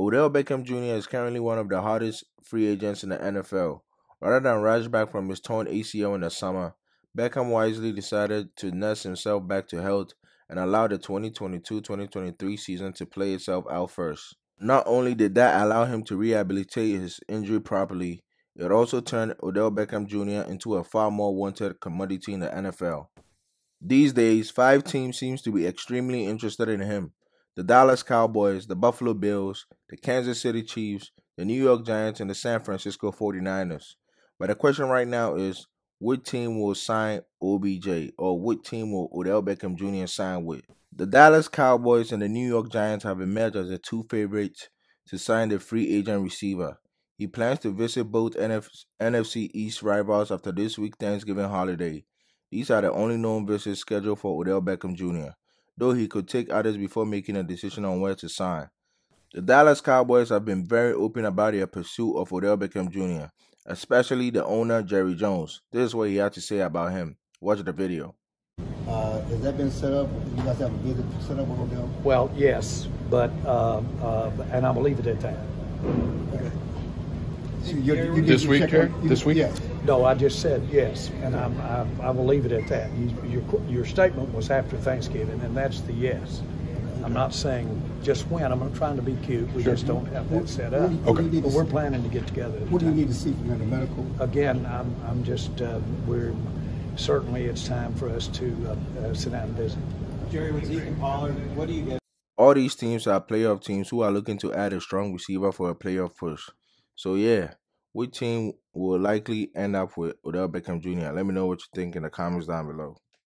Odell Beckham Jr. is currently one of the hottest free agents in the NFL. Rather than rush back from his torn ACL in the summer, Beckham wisely decided to nurse himself back to health and allow the 2022-2023 season to play itself out first. Not only did that allow him to rehabilitate his injury properly, it also turned Odell Beckham Jr. into a far more wanted commodity in the NFL. These days, five teams seems to be extremely interested in him. The Dallas Cowboys, the Buffalo Bills, the Kansas City Chiefs, the New York Giants, and the San Francisco 49ers. But the question right now is, what team will sign OBJ or what team will Odell Beckham Jr. sign with? The Dallas Cowboys and the New York Giants have emerged as the two favorites to sign the free agent receiver. He plans to visit both NF- NFC East rivals after this week's Thanksgiving holiday. These are the only known visits scheduled for Odell Beckham Jr., though he could take others before making a decision on where to sign. The Dallas Cowboys have been very open about their pursuit of Odell Beckham Jr., especially the owner, Jerry Jones. This is what he had to say about him. Watch the video. Uh, has that been set up? You guys have a visit set up with Odell? Well, yes, but, uh, uh, and I'm gonna leave it at that. Okay. So you- you need This to week, check Jerry? on- you- This week? Yes. No, I just said yes, and I'm, I, I will leave it at that. You, your, your statement was after Thanksgiving, and that's the yes. I'm not saying just when, I'm not trying to be cute, we Sure. just don't have that set up. What do you need But we're see- planning to get together. What do you need to see from him, the medical? Again, I'm, I'm just, uh, we're, certainly it's time for us to, uh, uh, sit down and visit. Jerry, with Zeke and Pollard, what do you get? All these teams are playoff teams who are looking to add a strong receiver for a playoff push. So yeah, which team will likely end up with Odell Beckham Jr.? Let me know what you think in the comments down below.